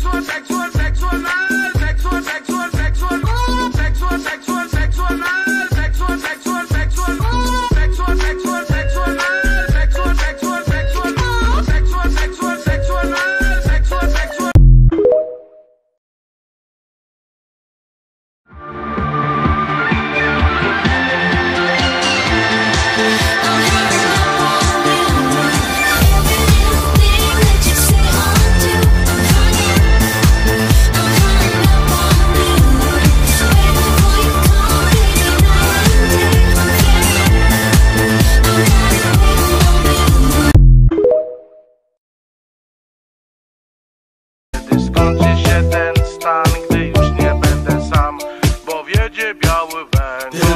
sexual, sexual, sexual, man.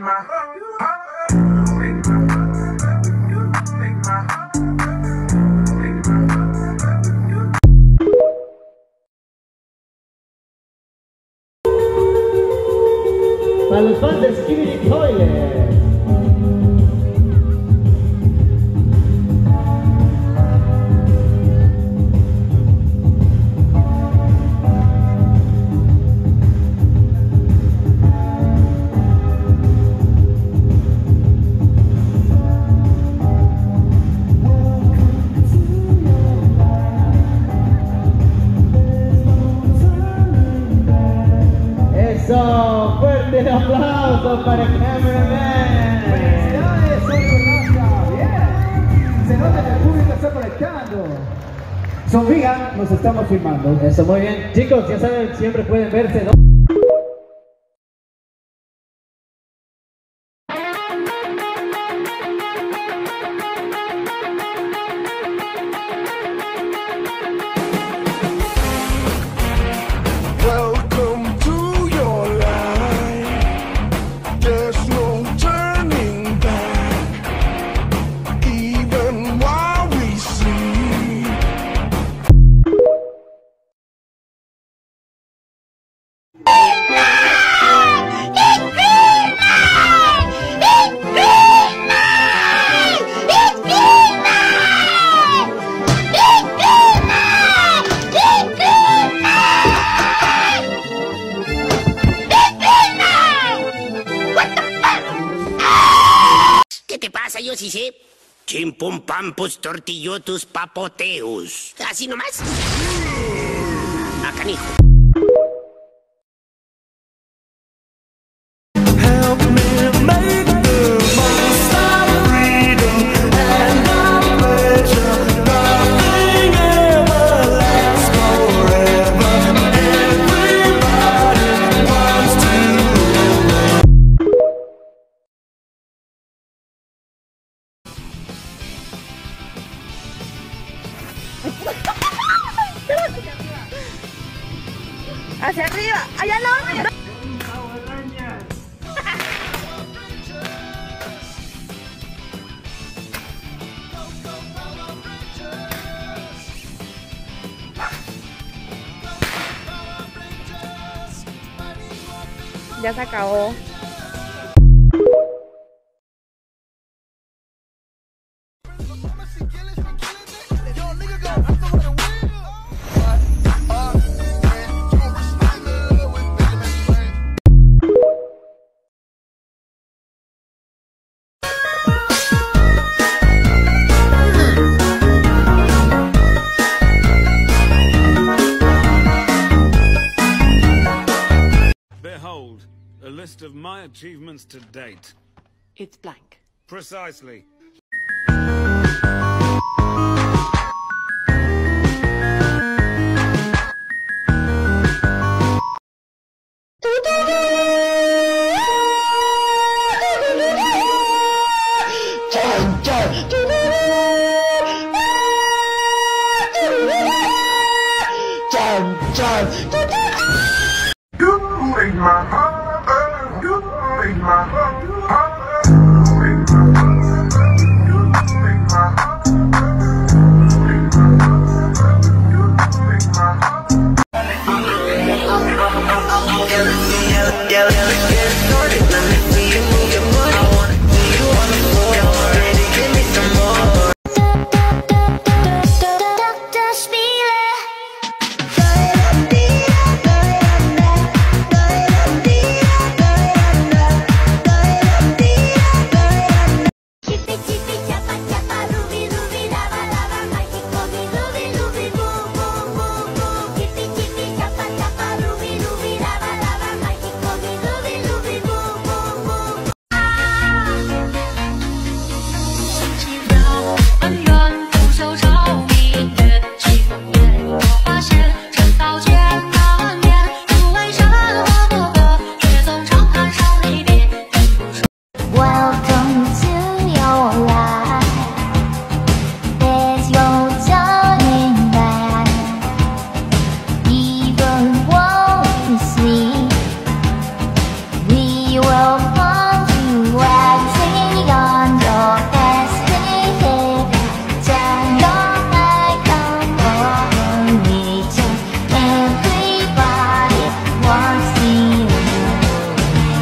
Para los fans Eso, fuerte el aplauso para el cameraman. Felicidades, soy Raza. Bien. Se nota que el público está conectando. Sofía, nos estamos filmando. Eso, muy bien. Chicos, ya saben, siempre pueden verse. ¿no? cosa yo sí sé. Chim pum pam, pus, tortillotus papoteus. ¿Así nomás? A canijo. Hacia arriba, allá no. no. Ya se acabó. A list of my achievements to date. It's blank. Precisely.